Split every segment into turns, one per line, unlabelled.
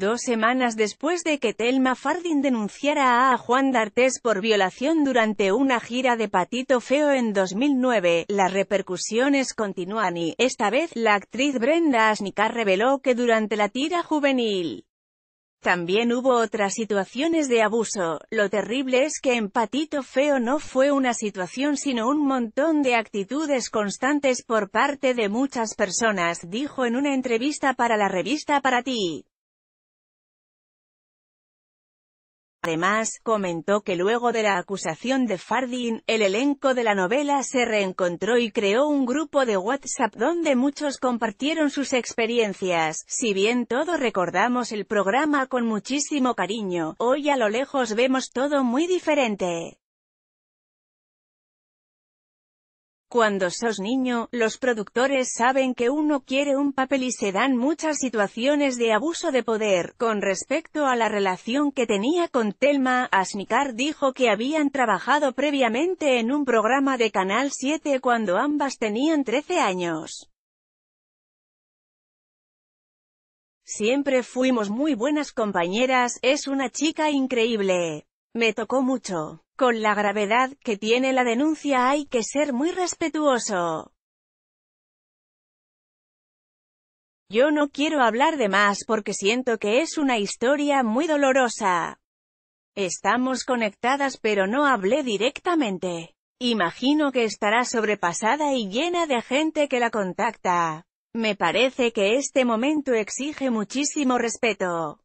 Dos semanas después de que Telma Fardin denunciara a Juan D'Artes por violación durante una gira de Patito Feo en 2009, las repercusiones continúan y, esta vez, la actriz Brenda Asnicar reveló que durante la tira juvenil también hubo otras situaciones de abuso, lo terrible es que en Patito Feo no fue una situación sino un montón de actitudes constantes por parte de muchas personas, dijo en una entrevista para la revista Para Ti. Además, comentó que luego de la acusación de Fardin, el elenco de la novela se reencontró y creó un grupo de WhatsApp donde muchos compartieron sus experiencias. Si bien todos recordamos el programa con muchísimo cariño, hoy a lo lejos vemos todo muy diferente. Cuando sos niño, los productores saben que uno quiere un papel y se dan muchas situaciones de abuso de poder. Con respecto a la relación que tenía con Telma, Asnikar dijo que habían trabajado previamente en un programa de Canal 7 cuando ambas tenían 13 años. Siempre fuimos muy buenas compañeras, es una chica increíble. Me tocó mucho. Con la gravedad que tiene la denuncia hay que ser muy respetuoso. Yo no quiero hablar de más porque siento que es una historia muy dolorosa. Estamos conectadas pero no hablé directamente. Imagino que estará sobrepasada y llena de gente que la contacta. Me parece que este momento exige muchísimo respeto.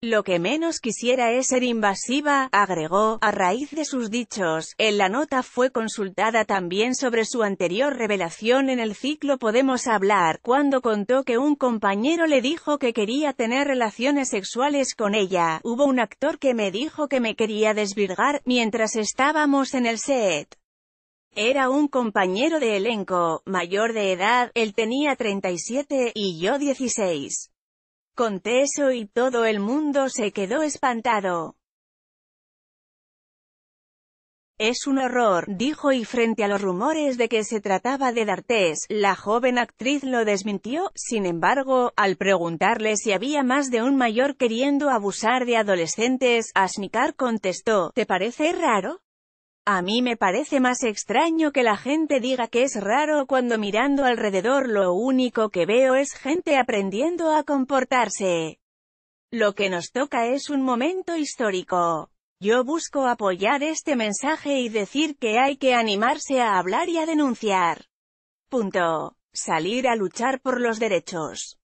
Lo que menos quisiera es ser invasiva, agregó, a raíz de sus dichos. En la nota fue consultada también sobre su anterior revelación en el ciclo Podemos Hablar, cuando contó que un compañero le dijo que quería tener relaciones sexuales con ella. Hubo un actor que me dijo que me quería desvirgar, mientras estábamos en el set. Era un compañero de elenco, mayor de edad, él tenía 37, y yo 16. Conté eso y todo el mundo se quedó espantado. Es un horror, dijo y frente a los rumores de que se trataba de D'Artes, la joven actriz lo desmintió, sin embargo, al preguntarle si había más de un mayor queriendo abusar de adolescentes, Asnikar contestó, ¿te parece raro? A mí me parece más extraño que la gente diga que es raro cuando mirando alrededor lo único que veo es gente aprendiendo a comportarse. Lo que nos toca es un momento histórico. Yo busco apoyar este mensaje y decir que hay que animarse a hablar y a denunciar. Punto. Salir a luchar por los derechos.